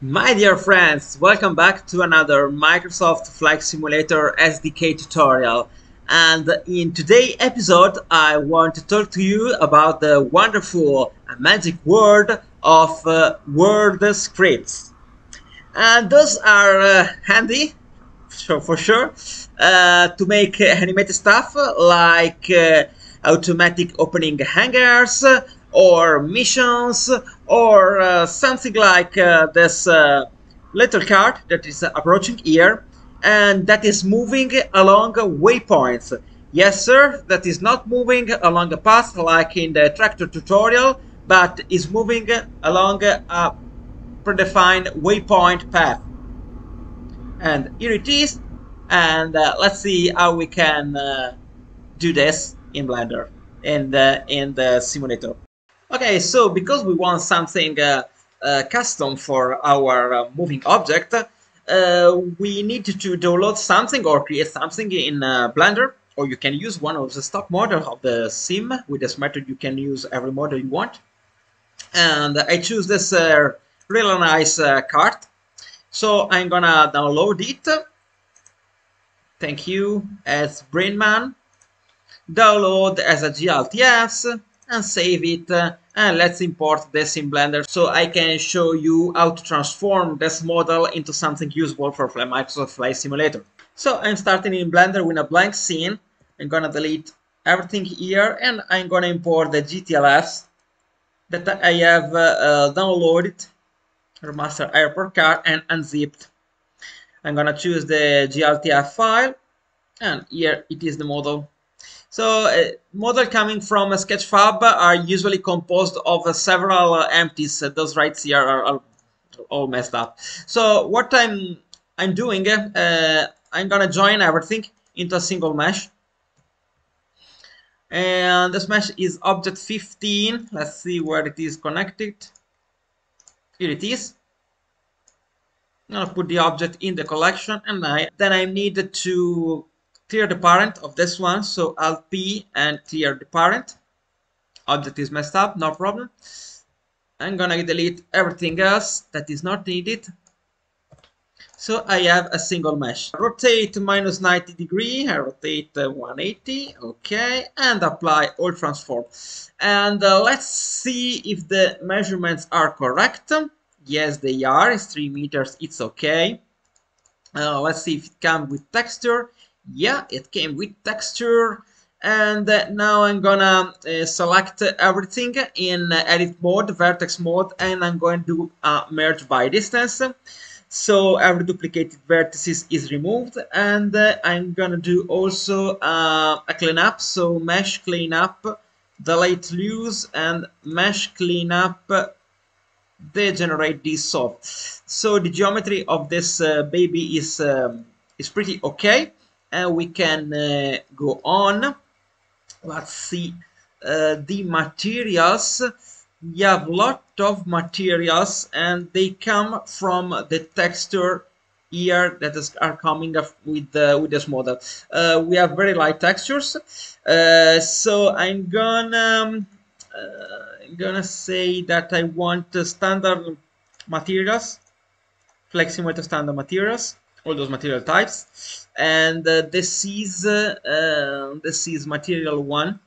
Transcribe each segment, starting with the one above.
My dear friends, welcome back to another Microsoft Flight Simulator SDK tutorial. And in today's episode, I want to talk to you about the wonderful magic world of uh, world scripts. And those are uh, handy, for sure, uh, to make animated stuff like uh, automatic opening hangars, or missions or uh, something like uh, this uh, little card that is approaching here and that is moving along waypoints. Yes sir, that is not moving along a path like in the tractor tutorial, but is moving along a predefined waypoint path. And here it is, and uh, let's see how we can uh, do this in Blender, in the, in the simulator. Okay, so because we want something uh, uh, custom for our uh, moving object, uh, we need to download something or create something in uh, Blender, or you can use one of the stock models of the sim. With this method, you can use every model you want. And I choose this uh, really nice card. So I'm gonna download it. Thank you, as Brainman. Download as a GLTF and save it uh, and let's import this in Blender so I can show you how to transform this model into something useful for Microsoft Flight Simulator. So I'm starting in Blender with a blank scene. I'm gonna delete everything here and I'm gonna import the GTLFs that I have uh, uh, downloaded master airport car and unzipped. I'm gonna choose the GLTF file and here it is the model so uh, model coming from Sketchfab are usually composed of uh, several uh, empties. those rights here are, are, all messed up. So what I'm I'm doing, uh, I'm gonna join everything into a single mesh. And this mesh is object 15. Let's see where it is connected. Here it is. I'm gonna put the object in the collection and I then I need to clear the parent of this one so alt p and clear the parent object is messed up no problem i'm gonna delete everything else that is not needed so I have a single mesh. Rotate minus 90 degree, I rotate uh, 180, okay, and apply all transform. And uh, let's see if the measurements are correct. Yes, they are, it's 3 meters, it's okay. Uh, let's see if it comes with texture yeah it came with texture and uh, now I'm gonna uh, select everything in uh, edit mode vertex mode and I'm going to a merge by distance. So every duplicated vertices is removed and uh, I'm gonna do also uh, a cleanup. So mesh cleanup delete loose and mesh cleanup degenerate dissolve. So the geometry of this uh, baby is um, is pretty okay and we can uh, go on. Let's see. Uh, the materials. We have a lot of materials and they come from the texture here that is, are coming up with uh, with this model. Uh, we have very light textures. Uh, so I'm gonna um, I'm gonna say that I want standard materials flexible standard materials all those material types. And uh, this is uh, uh, this is material one.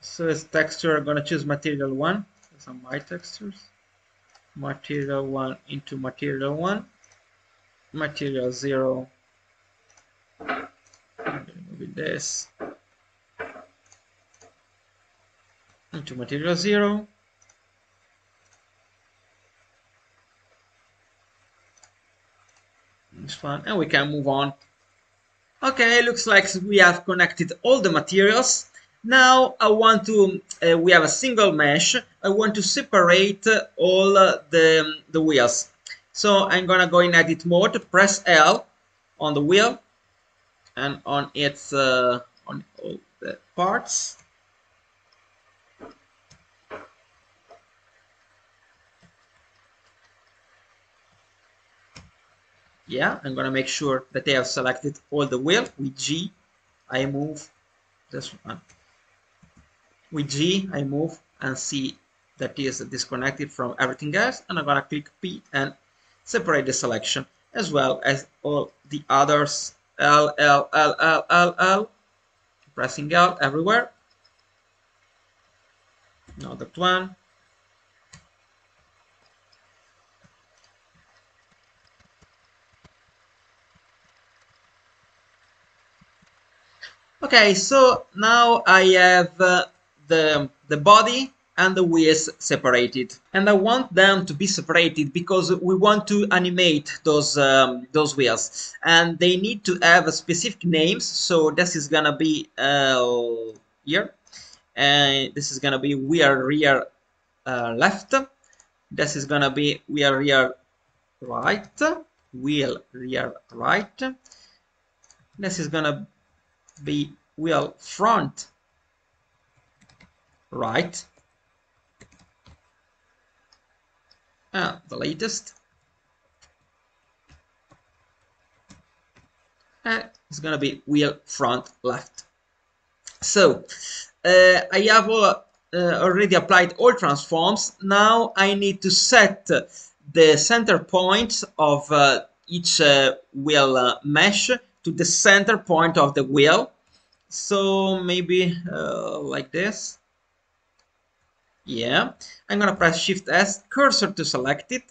So as texture I'm gonna choose material one. These are my textures. Material one into material one. Material zero. With this. Into material zero It's fun and we can move on. Okay, it looks like we have connected all the materials. Now I want to, uh, we have a single mesh, I want to separate all uh, the, the wheels. So I'm gonna go in edit mode, press L on the wheel and on its, uh, on all the parts. Yeah I'm gonna make sure that they have selected all the wheel with G. I move this one. With G I move and C that is disconnected from everything else and I'm gonna click P and separate the selection as well as all the others L, L, L, L, L, L pressing L everywhere. Now that one okay so now I have uh, the the body and the wheels separated. And I want them to be separated because we want to animate those um, those wheels and they need to have specific names. So this is gonna be uh, here. And this is gonna be wheel rear uh, left. This is gonna be wheel rear right. Wheel rear right. This is gonna be wheel front right Ah, the latest. And it's gonna be wheel front left. So uh, I have uh, already applied all transforms. Now I need to set the center points of uh, each uh, wheel uh, mesh to the center point of the wheel. So maybe uh, like this. Yeah, I'm gonna press Shift S, cursor to select it.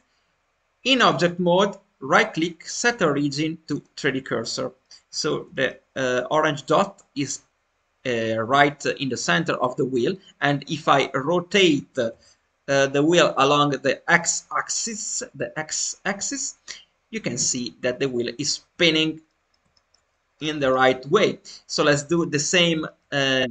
In object mode, right click, set origin to 3D cursor. So the uh, orange dot is uh, right in the center of the wheel. And if I rotate uh, the wheel along the X axis, the X axis, you can see that the wheel is spinning in the right way. So let's do the same. Uh,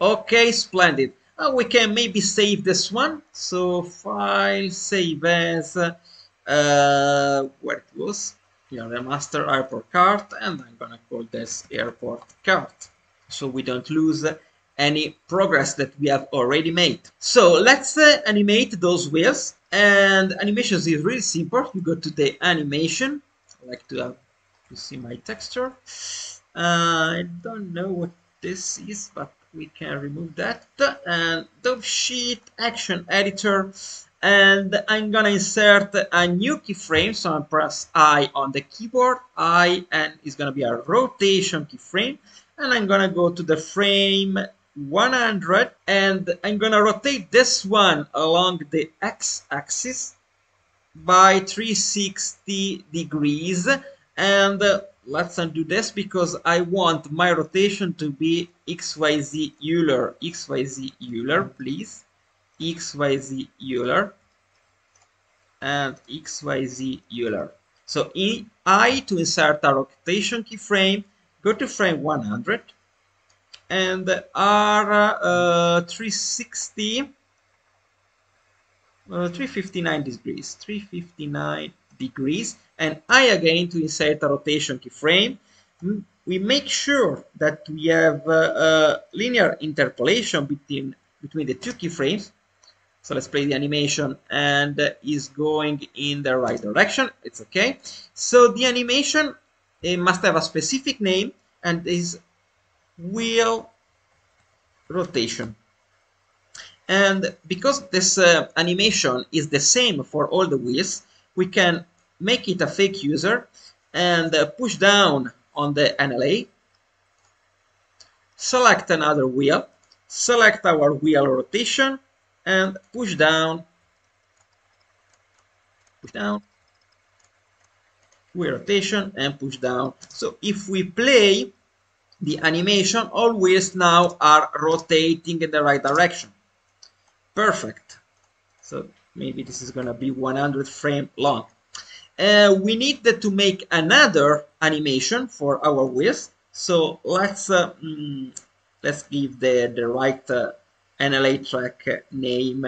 Okay, splendid. Uh, we can maybe save this one. So file, save as, uh, where it was, yeah, the master airport cart, and I'm gonna call this airport cart. So we don't lose any progress that we have already made. So let's uh, animate those wheels. And animations is really simple. You go to the animation. I like to have to see my texture. Uh, I don't know what this is, but we can remove that. And Dope Sheet Action Editor. And I'm gonna insert a new keyframe. So I press I on the keyboard, I, and it's gonna be a rotation keyframe. And I'm gonna go to the frame 100 and I'm gonna rotate this one along the x-axis by 360 degrees and uh, let's undo this because I want my rotation to be XYZ Euler. XYZ Euler, please. XYZ Euler and XYZ Euler. So in I to insert a rotation keyframe, go to frame 100 and R uh, 360 uh, 359 degrees 359 degrees and I again to insert a rotation keyframe. We make sure that we have a linear interpolation between, between the two keyframes. So let's play the animation and is going in the right direction. It's okay. So the animation it must have a specific name and is wheel rotation. And because this uh, animation is the same for all the wheels, we can make it a fake user and uh, push down on the NLA, select another wheel, select our wheel rotation and push down, push down, wheel rotation and push down. So if we play the animation, all wheels now are rotating in the right direction. Perfect. So maybe this is gonna be 100 frame long uh, we need to make another animation for our wheels. So let's uh, mm, let's give the the right uh, NLA track name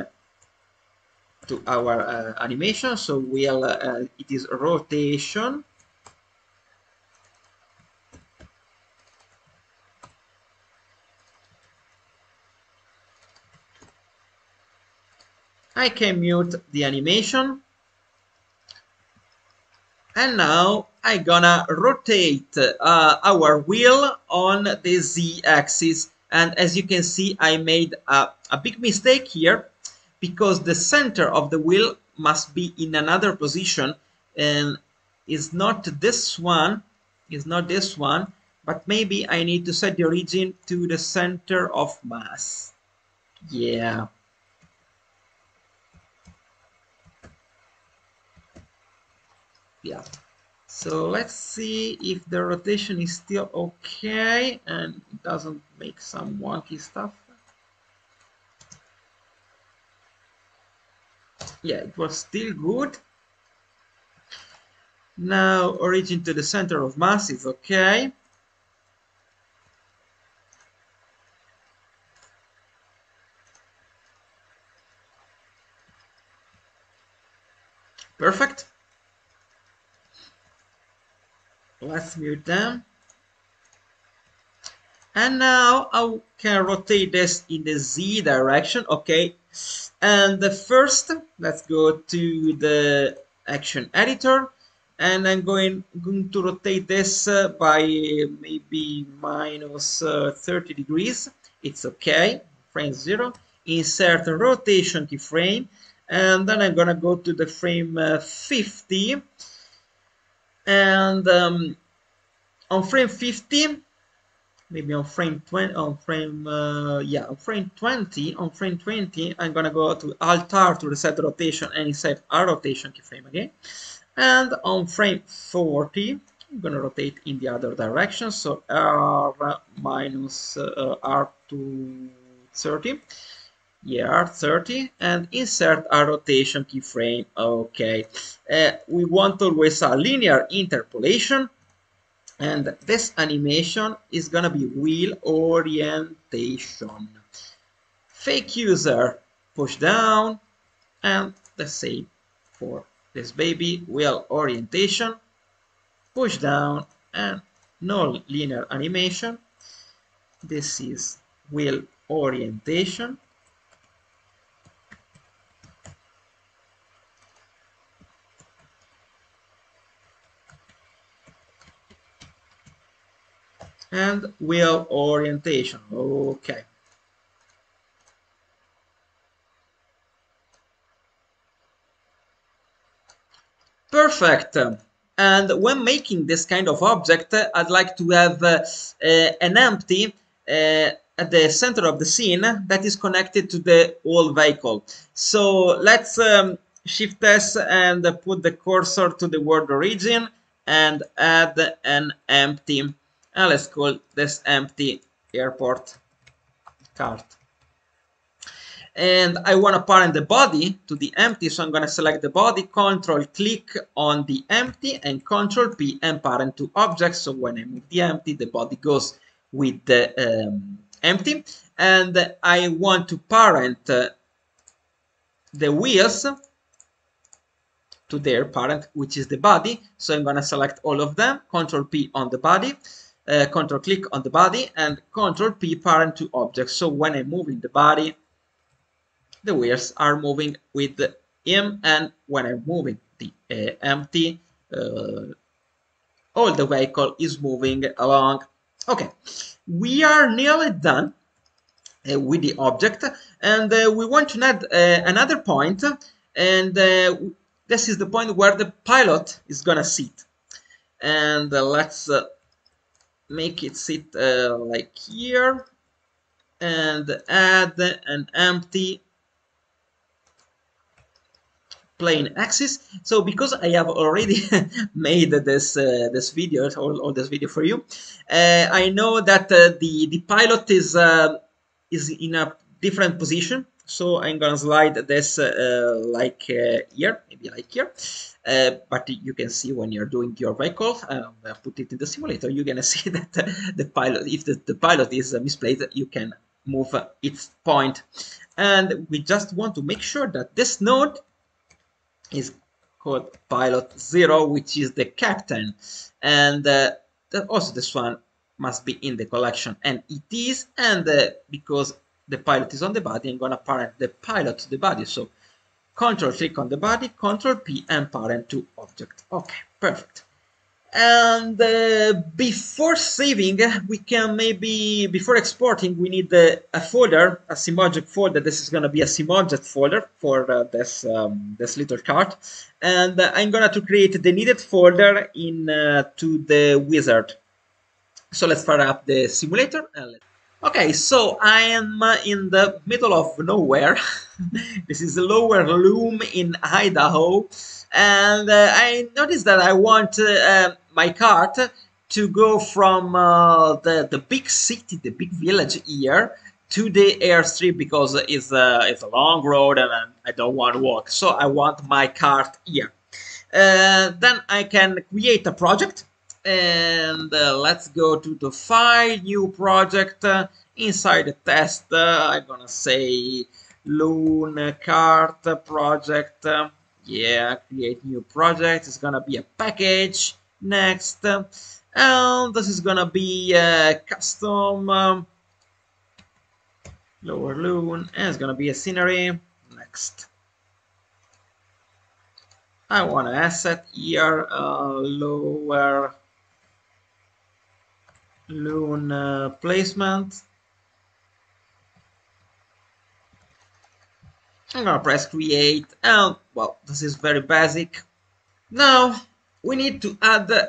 to our uh, animation. So we'll uh, it is rotation. I can mute the animation. And now I'm gonna rotate uh, our wheel on the z-axis. And as you can see I made a, a big mistake here because the center of the wheel must be in another position. And is not this one is not this one but maybe I need to set the origin to the center of mass. Yeah yeah. So let's see if the rotation is still okay and it doesn't make some wonky stuff. Yeah it was still good. Now origin to the center of mass is okay perfect let's mute them. And now I can rotate this in the Z direction okay? And the first let's go to the action editor. And I'm going, going to rotate this uh, by maybe minus, uh, 30 degrees. It's okay frame 0 insert a rotation keyframe and then I'm gonna go to the frame uh, 50 and um, on frame 15 maybe on frame 20 on frame uh, yeah on frame 20 on frame 20 I'm gonna go to alt R to reset the rotation and insert a rotation keyframe again. And on frame 40 I'm gonna rotate in the other direction so R minus uh, R to 30 yeah 30 and insert a rotation keyframe okay. Uh, we want always a linear interpolation and this animation is gonna be wheel orientation. Fake user push down and the same for this baby wheel orientation. Push down and no linear animation. This is wheel orientation and wheel orientation. Okay. Perfect. And when making this kind of object, I'd like to have uh, an empty uh, at the center of the scene that is connected to the whole vehicle. So let's um, shift S and put the cursor to the world origin and add an empty and let's call this empty airport cart and I want to parent the body to the empty so I'm going to select the body control click on the empty and control P and parent to object so when I move the empty the body goes with the um, empty. And I want to parent uh, the wheels to their parent which is the body. So I'm going to select all of them control P on the body uh, control click on the body and control P parent to object. So when I'm moving the body, the wheels are moving with him and when I'm moving the uh, empty, uh, all the vehicle is moving along. Okay, we are nearly done uh, with the object and uh, we want to add another point and this is the point where the pilot is gonna sit and let's make it sit uh, like here and add an empty plane axis. So because I have already made this uh, this video all, all this video for you uh, I know that uh, the the pilot is uh, is in a different position so I'm gonna slide this uh, like here maybe like here uh, but you can see when you're doing your vehicle, um, put it in the simulator, you're gonna see that the pilot, if the, the pilot is uh, misplaced, you can move uh, its point. And we just want to make sure that this node is called pilot zero, which is the captain. And uh, also this one must be in the collection and it is and uh, because the pilot is on the body I'm gonna parent the pilot to the body so Control click on the body, Control P and parent to object. Okay, perfect. and uh, before saving we can maybe before exporting we need uh, a folder a simobject folder this is going to be a simobject folder for uh, this um, this little cart and uh, i'm going to create the needed folder in uh, to the wizard so let's fire up the simulator okay so i am uh, in the middle of nowhere this is lower loon in idaho and i noticed that i want my cart to go from uh, the the big city, the big village here to the airstrip because it's a it's a long road and I don't want to walk. So I want my cart here. Uh, then I can create a project and uh, let's go to the file new project uh, inside the test uh, i'm gonna say loon cart project. Yeah create new project. It's gonna be a package. Next. And this is gonna be a custom um, lower loon. And it's gonna be a scenery. Next. I want an asset here uh, lower loon uh, placement I'm gonna press create and well this is very basic now we need to add uh,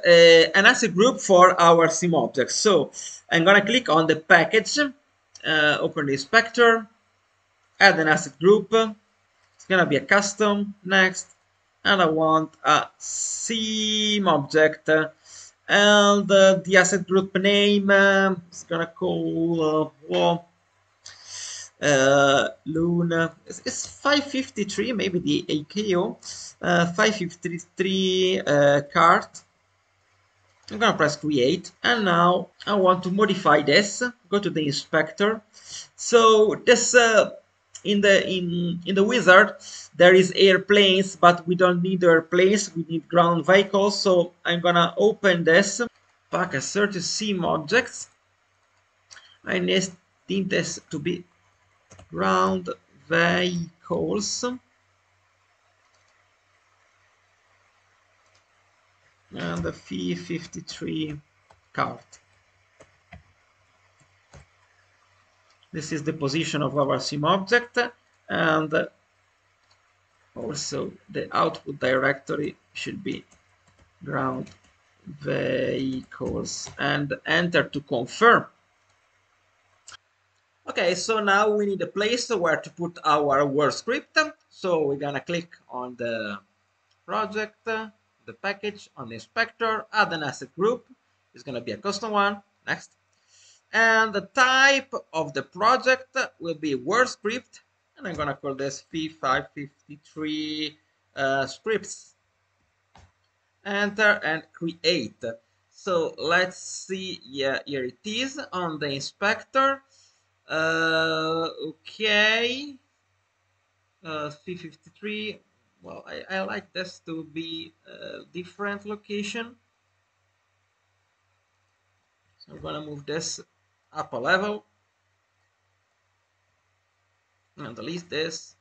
an asset group for our sim object. So I'm gonna click on the package, uh, open the inspector, add an asset group. It's gonna be a custom next, and I want a sim object. And uh, the asset group name uh, is gonna call uh, uh, Luna. It's, it's 553, maybe the ICAO. Uh, 553 uh, card. I'm gonna press create and now I want to modify this. Go to the inspector. So this uh, in the in in the wizard there is airplanes, but we don't need airplanes. We need ground vehicles. So I'm gonna open this. Pack a search sim objects. I need this to be ground vehicles and the fee 53 card. This is the position of our sim object and also the output directory should be ground vehicles and enter to confirm. Okay, so now we need a place where to put our world script. So we're gonna click on the project the package on the inspector, add an asset group. It's to be a custom one. Next. And the type of the project will be world script. And I'm going to call this P553 uh, scripts. Enter and create. So let's see. Yeah, here it is on the inspector. Uh, okay. Uh, P53 well I, I like this to be a different location so I'm gonna move this up a level. And delete this.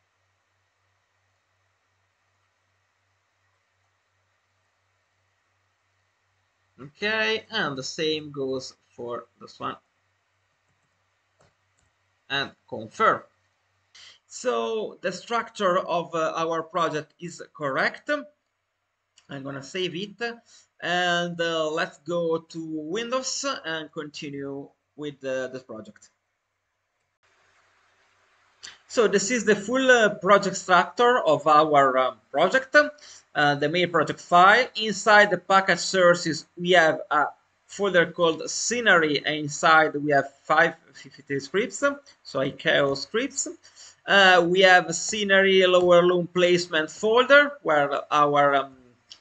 Okay and the same goes for this one. And confirm. So the structure of uh, our project is correct. I'm gonna save it. And uh, let's go to Windows and continue with uh, this project. So this is the full uh, project structure of our um, project, uh, the main project file. Inside the package sources, we have a folder called scenery and inside we have 550 scripts, so ICAO scripts. Uh, we have scenery lower loon placement folder where our um,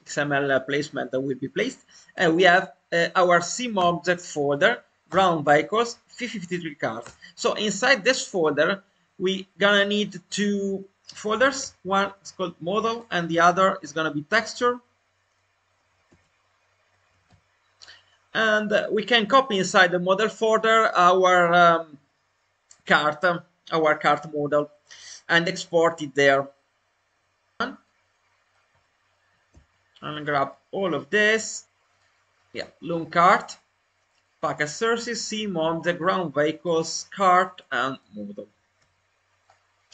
XML placement will be placed. And we have uh, our sim object folder, ground vehicles, 553 cards. So inside this folder, we gonna need two folders. One is called model and the other is gonna be texture. And we can copy inside the model folder our um, card our cart model and export it there. And grab all of this yeah, loon cart, package sources, sim the ground vehicles, cart, and model.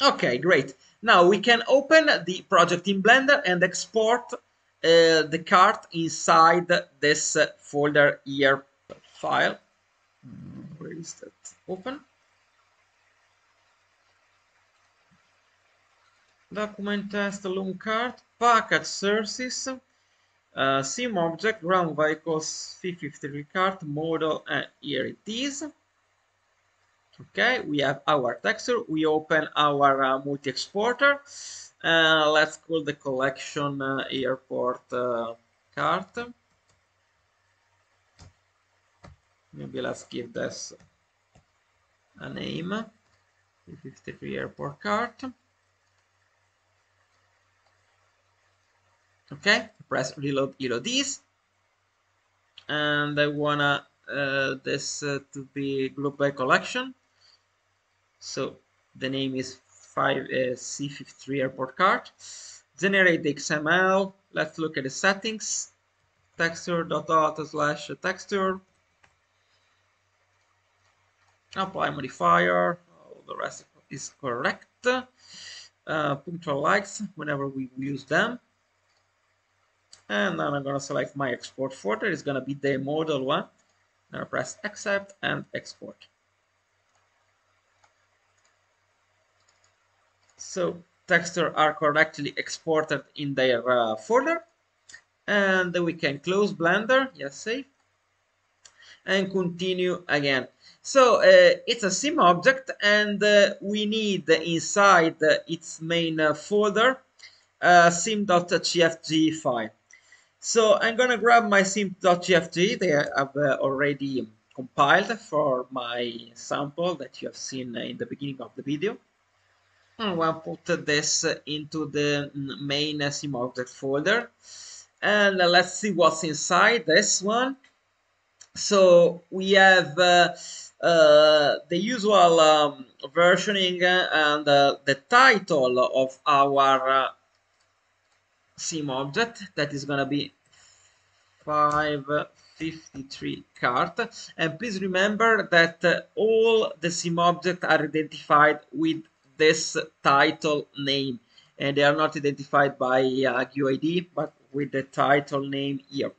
Okay, great. Now we can open the project in Blender and export uh, the cart inside this uh, folder here file. Where is that? Open. Document test loon cart, package sources, uh, sim object, ground vehicles, 553 cart, model, and here it is. Okay, we have our texture. We open our uh, multi-exporter. Uh, let's call the collection uh, airport uh, cart. Maybe let's give this a name. 53 airport cart. Okay, press reload this. And I wanna uh, this uh, to be group by collection. So the name is 5 uh, C53 airport card Generate the XML. Let's look at the settings. Texture.auto slash texture. Apply modifier. All the rest is correct. Uh, punctual lights whenever we use them. And then I'm gonna select my export folder. It's gonna be the model one. I'm gonna press accept and export. So texture are correctly exported in their uh, folder. And we can close Blender, yes, save, and continue again. So uh, it's a sim object and uh, we need inside its main uh, folder a sim.cfg file. So I'm gonna grab my sim.cfg, they have uh, already compiled for my sample that you have seen in the beginning of the video. I'm gonna put this into the main sim object folder and let's see what's inside this one. So we have uh, uh, the usual um, versioning and uh, the title of our uh, sim object that is going to be 553 cart and please remember that uh, all the sim objects are identified with this title name and they are not identified by uh, but with the title name here.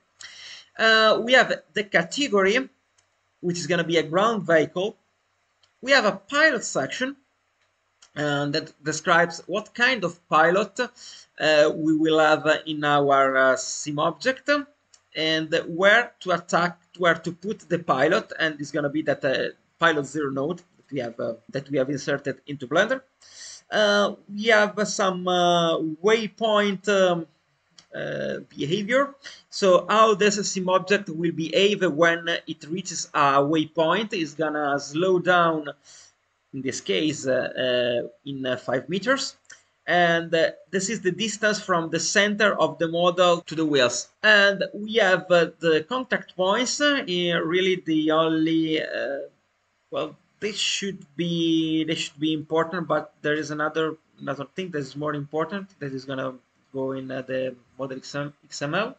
Uh, we have the category which is going to be a ground vehicle. We have a pilot section uh, that describes what kind of pilot uh, we will have in our uh, sim object and where to attack, where to put the pilot, and it's to be that uh, pilot zero node that we have uh, that we have inserted into Blender. Uh, we have some waypoint um, uh, behavior. So how this sim object will behave when it reaches a waypoint is gonna slow down, in this case, uh, uh, in 5 meters. And this is the distance from the center of the model to the wheels. And we have uh, the contact points, uh, really the only, uh, well, this should be they should be important but there is another another thing that is more important that is gonna go in uh, the model XML.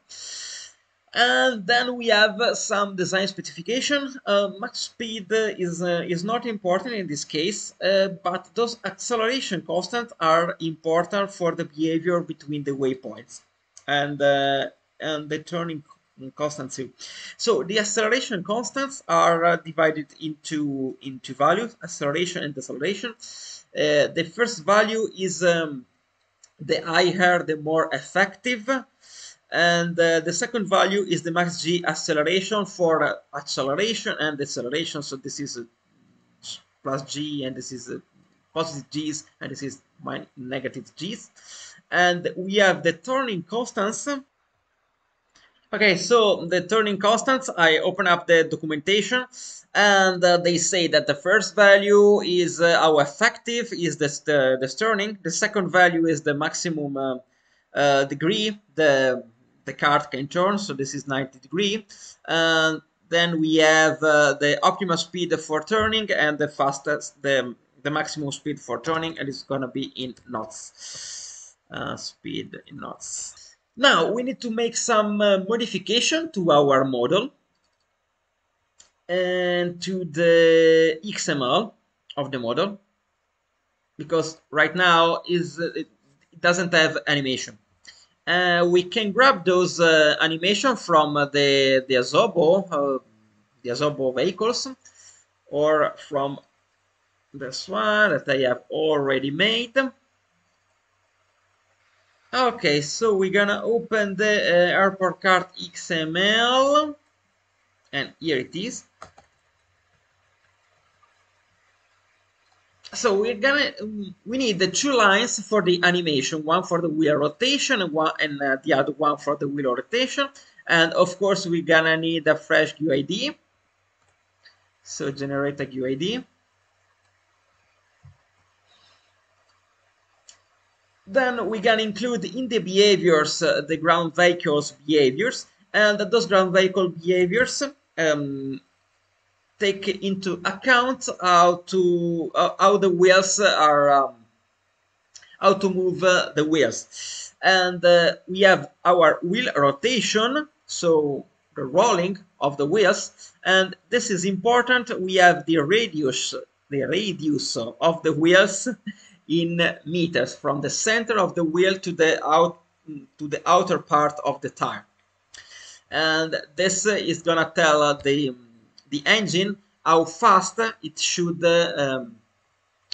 And then we have uh, some design specification. Uh, max speed is uh, is not important in this case, uh, but those acceleration constants are important for the behavior between the waypoints and uh, and the turning constants. So the acceleration constants are divided into into values: acceleration and deceleration. the first value is um, the higher the more effective and uh, the second value is the max g acceleration for uh, acceleration and deceleration. So this is plus g and this is positive g's and this is my negative g's. And we have the turning constants. Okay so the turning constants i open up the documentation and uh, they say that the first value is uh, how effective is this the, the turning. The second value is the maximum uh, uh, degree the the card can turn so this is 90 degree. And then we have uh, the optimal speed for turning and the fastest the the maximum speed for turning and it's gonna be in knots. Uh, speed in knots. Now we need to make some uh, modification to our model and to the XML of the model because right now is uh, it doesn't have animation. Uh, we can grab those uh, animation from uh, the the Asobo, the Asobo vehicles, or from this one that I have already made. Okay, so we're gonna open the uh, airport card XML, and here it is. So we're gonna we need the two lines for the animation, one for the wheel rotation and one and uh, the other one for the wheel rotation, and of course we're gonna need a fresh uid So generate a uid Then we can include in the behaviors uh, the ground vehicles behaviors, and those ground vehicle behaviors um, take into account how to uh, how the wheels are um, how to move uh, the wheels, and uh, we have our wheel rotation, so the rolling of the wheels, and this is important. We have the radius the radius of the wheels in meters from the center of the wheel to the out to the outer part of the tire. And this is gonna tell the the engine how fast it should um,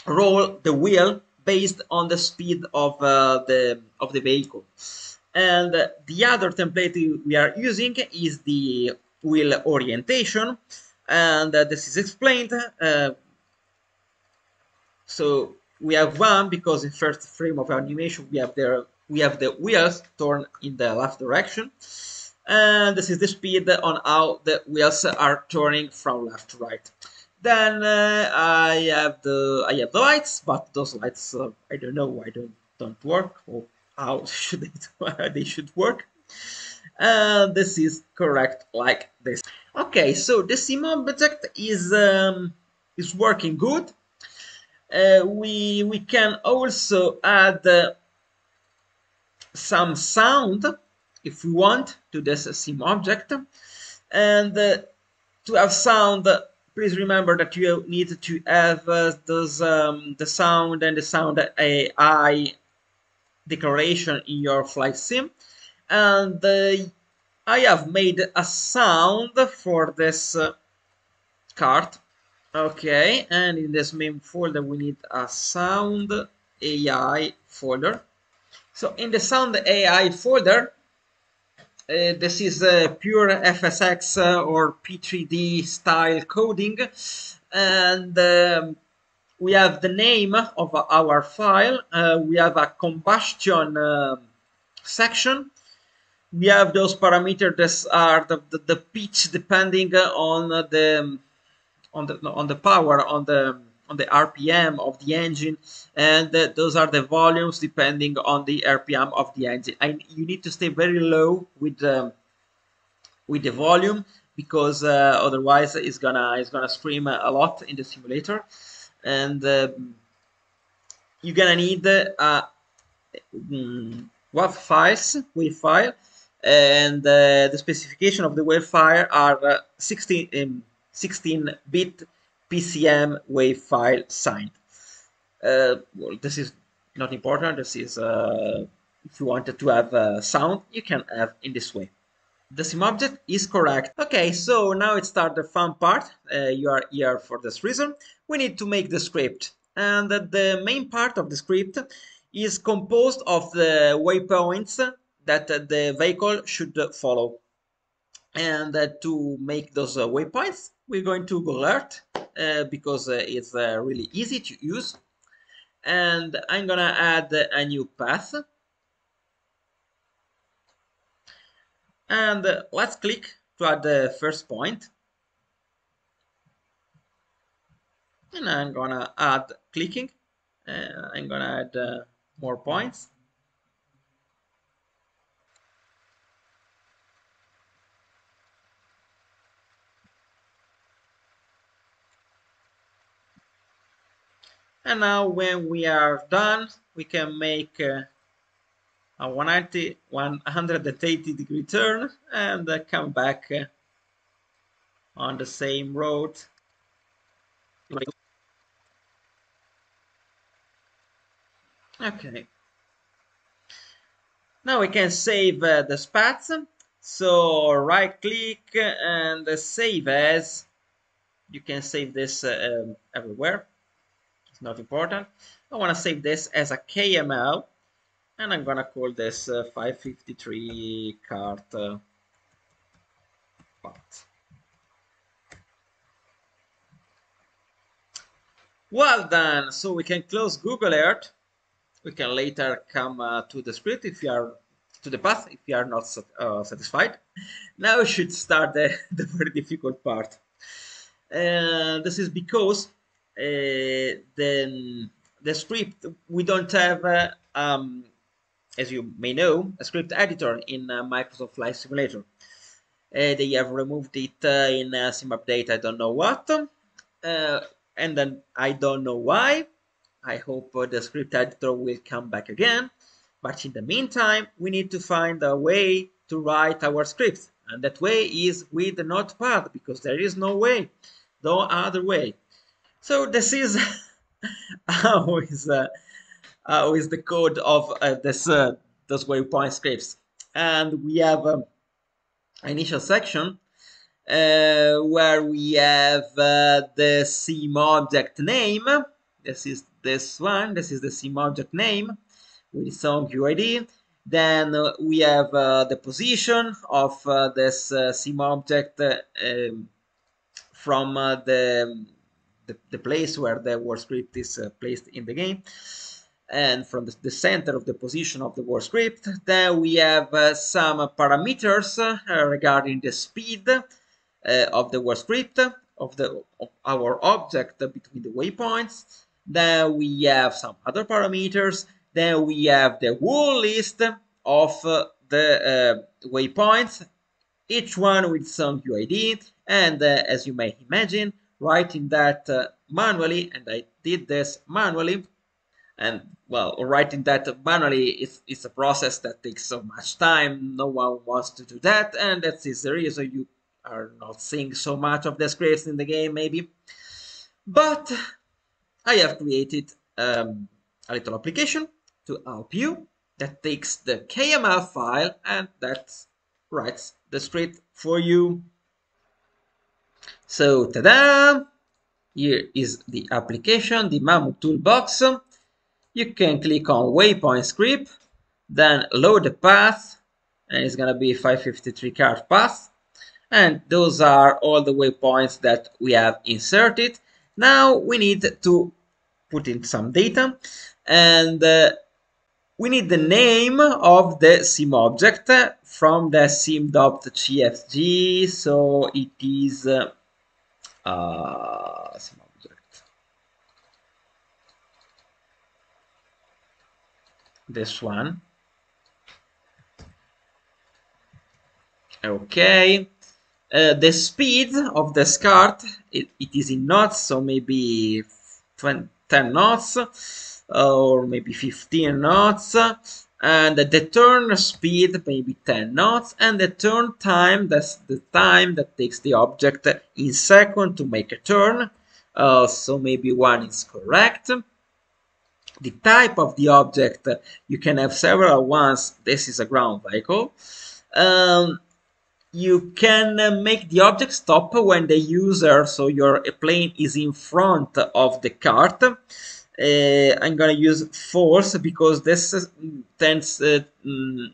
roll the wheel based on the speed of uh, the of the vehicle. And the other template we are using is the wheel orientation and this is explained uh, so we have one because in first frame of animation we have the we have the wheels turn in the left direction and this is the speed on how the wheels are turning from left to right. Then uh, I have the I have the lights but those lights uh, I don't know why don't don't work or how should they they should work. And this is correct like this. Okay so the sim object is um, is working good. Uh, we we can also add uh, some sound if we want to this sim object. And uh, to have sound please remember that you need to have uh, those um, the sound and the sound AI declaration in your flight sim. And uh, I have made a sound for this uh, card. Okay, and in this main folder we need a sound AI folder. So in the sound AI folder, uh, this is a pure FSX uh, or P3D style coding, and um, we have the name of our file. Uh, we have a combustion um, section. We have those parameters that are the, the, the pitch depending on the on the on the power on the on the RPM of the engine, and uh, those are the volumes depending on the RPM of the engine. And you need to stay very low with um, with the volume because uh, otherwise it's gonna it's gonna scream a lot in the simulator, and um, you're gonna need uh, um, WAV files, WAV file, and uh, the specification of the WAV file are uh, 16. Um, 16-bit PCM wave file signed. Uh, well, this is not important. This is, uh, if you wanted to have uh, sound, you can have in this way. The sim object is correct. Okay, so now it starts the fun part. Uh, you are here for this reason. We need to make the script. And the main part of the script is composed of the waypoints that the vehicle should follow. And uh, to make those waypoints, we're going to go uh, because uh, it's uh, really easy to use. And I'm gonna add a new path. And uh, let's click to add the first point. And I'm gonna add clicking. I'm gonna add more points. And now when we are done we can make uh, a 180, 180 degree turn and uh, come back uh, on the same road. Okay. Now we can save uh, the spats. So right click and save as. You can save this uh, um, everywhere. It's not important. I want to save this as a KML and I'm gonna call this uh, 553 cart uh. Well done, so we can close Google Earth. We can later come uh, to the script if you are to the path if you are not uh, satisfied. Now we should start the, the very difficult part. Uh, this is because the, the script we don't have uh, um, as you may know, a script editor in uh, Microsoft Flight Simulator. Uh, they have removed it uh, in uh, sim update, I don't know what, uh, and then I don't know why. I hope uh, the script editor will come back again. But in the meantime, we need to find a way to write our scripts. And that way is with the notepad, because there is no way, no other way. So this is always uh, uh, with the code of uh, this uh, waypoint scripts. And we have um, initial section uh, where we have uh, the sim object name. This is this one. This is the sim object name with some UID. Then uh, we have the position of this sim object um, from the, the, the place where the world script is placed in the game and from the, the, center of the position of the world script. Then we have uh, some parameters uh, regarding the speed uh, of the world script of the of our object between the waypoints. Then we have some other parameters. Then we have the whole list of uh, the uh, waypoints, each one with some UID. And uh, as you may imagine, writing that manually, and I did this manually, and well writing that manually is, is a process that takes so much time. No one wants to do that. And that is the reason you are not seeing so much of the scripts in the game maybe. But i have created um, a little application to help you that takes the kml file and that writes the script for you so ta-da here is the application the Mammoth toolbox you can click on waypoint script, then load the path, and it's gonna be 553 cart path. And those are all the waypoints that we have inserted. Now we need to put in some data, and uh, we need the name of the sim object from the sim.cfg. So it is uh, uh, this one. Okay. Uh, the speed of the SCART it, it is in knots so maybe 20, 10 knots or maybe 15 knots and the turn speed maybe 10 knots and the turn time that's the time that takes the object in second to make a turn. Uh, so maybe one is correct. The type of the object you can have several ones. This is a ground vehicle. Um, you can make the object stop when the user so your plane is in front of the cart uh, I'm gonna use force because this tends uh, mm,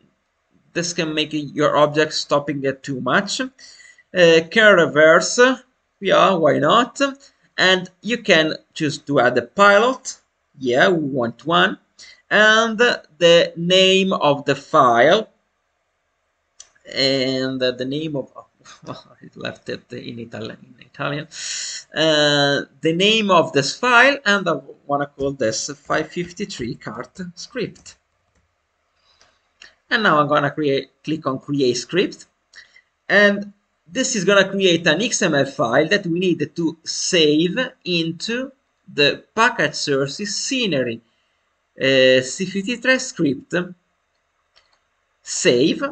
this can make your object stopping it too much. Uh, reverse yeah why not? And you can choose to add a pilot yeah we want one. And the name of the file and the name of oh, I left it in Italian in Italian uh, the name of this file and I want to call this 553 cart script. And now I'm gonna create click on create script. And this is gonna create an XML file that we need to save into the package source scenery. Uh, C53 script. Save.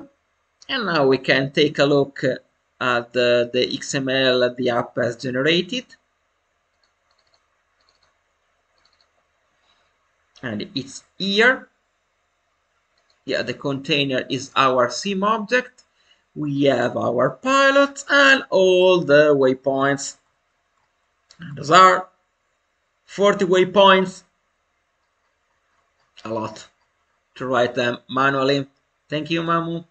And now we can take a look at the, XML the app has generated. And it's here. Yeah the container is our sim object. We have our pilot and all the waypoints. And those are 40 waypoints. A lot to write them manually. Thank you mamu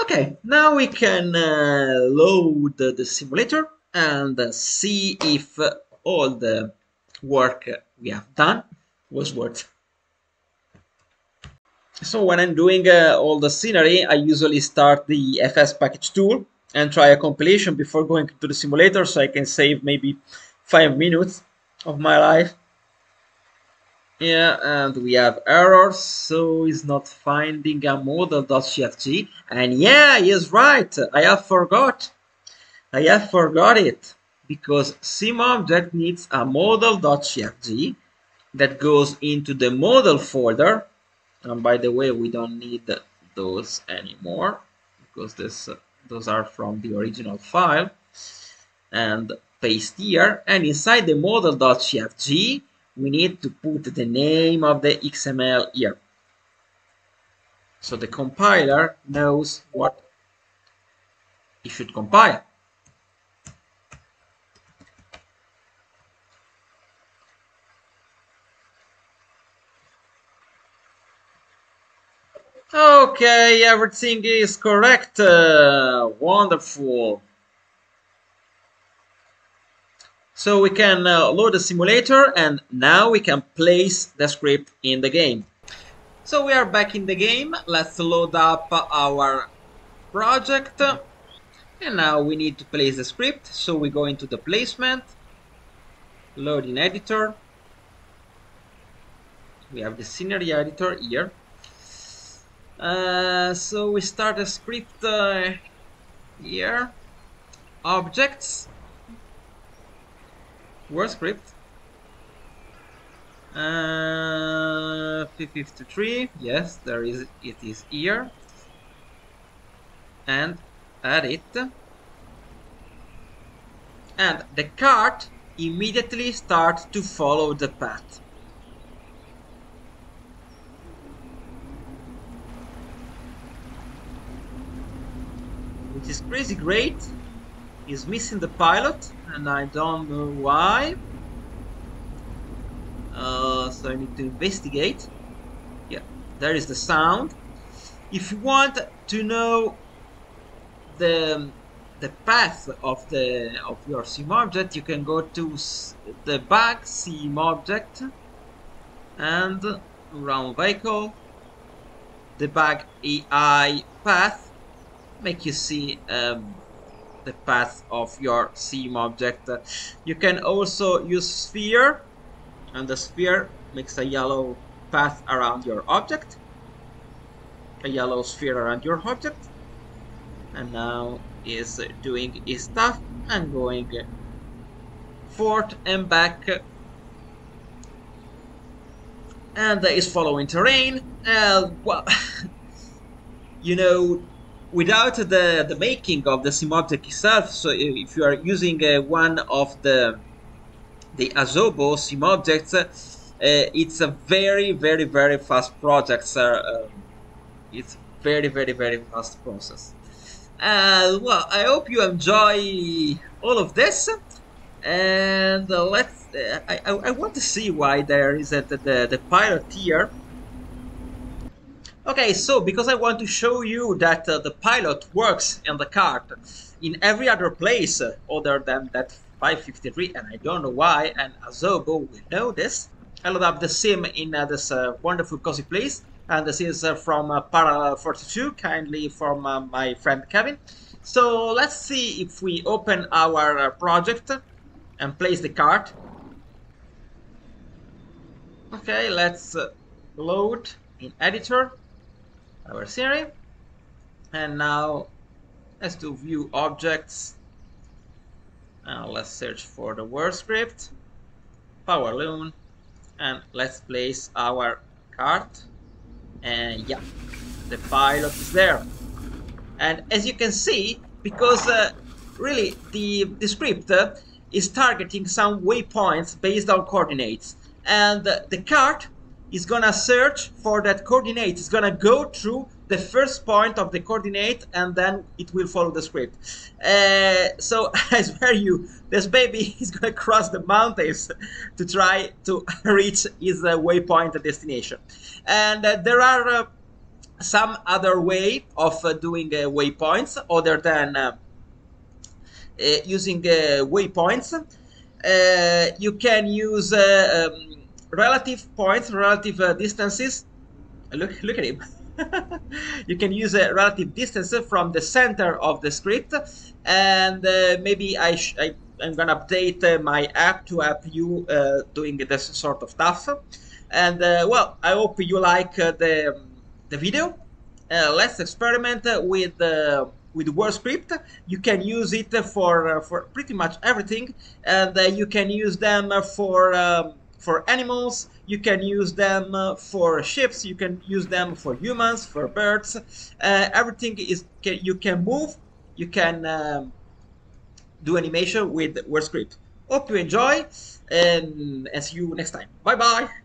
okay now we can uh, load the simulator and uh, see if all the work we have done was worth so when I'm doing uh, all the scenery, I usually start the FS package tool and try a compilation before going to the simulator so I can save maybe five minutes of my life. Yeah, and we have errors, so it's not finding a model.cfg. And yeah, he's right, I have forgot. I have forgot it. Because sim object needs a model.cfg that goes into the model folder. And by the way we don't need those anymore. Because this uh, those are from the original file. And paste here. And inside the model.cfg we need to put the name of the XML here so the compiler knows what it should compile Okay, everything is correct. Uh, wonderful. So we can uh, load the simulator and now we can place the script in the game. So we are back in the game. Let's load up our project. And now we need to place the script. So we go into the placement, load in editor. We have the scenery editor here. Uh, so we start a script uh, here. Objects. World script. Uh, 53. Yes, there is. It is here. And add it. And the cart immediately starts to follow the path. which is crazy great. He's missing the pilot, and I don't know why. Uh, so I need to investigate. Yeah, there is the sound. If you want to know the the path of the of your sim object, you can go to the back sim object and round vehicle, the bug AI path make you see um, the path of your sim object. You can also use sphere and the sphere makes a yellow path around your object. A yellow sphere around your object. And now is doing his stuff and going forth and back. And is following terrain. Uh, well you know without the, the making of the sim object itself, so if you are using uh, one of the the Asobo sim objects, uh, it's a very, very, very fast project, sir. Um, it's very, very, very fast process. Uh, well, I hope you enjoy all of this, and uh, let's. Uh, I, I, I want to see why there is a, the the pilot here Okay, so because I want to show you that uh, the pilot works in the cart in every other place uh, other than that 553, and I don't know why, and Asobo will know this. I load up the sim in uh, this uh, wonderful cozy place, and this is uh, from uh, Parallel 42, kindly from my friend Kevin. So let's see if we open our project and place the cart. Okay, let's load in editor our scenery and now let's do view objects now let's search for the world script lower loon and let's place our cart and yeah the pilot is there. And as you can see, because uh, really the, the script uh, is targeting some waypoints based on coordinates. And uh, the cart is gonna search for that coordinate. It's gonna go through the first point of the coordinate and then it will follow the script. Uh, so I swear you, this baby is gonna cross the mountains to try to reach his uh, waypoint destination. And uh, there are uh, some other way of uh, doing uh, waypoints other than using waypoints. you can use um, relative points, relative distances. Look, look at him. you can use a relative distance from the center of the script and uh, maybe I, I am gonna update uh, my app to help you uh, doing this sort of stuff and uh, well I hope you like uh, the, the video uh, let's experiment with with WorldScript. You can use it for for pretty much everything, and you can use them for um, for animals, you can use them uh, for ships, you can use them for humans, for birds. Uh, everything is you can move, you can um, do animation with WorldScript. Hope you enjoy and, and see you next time. Bye bye.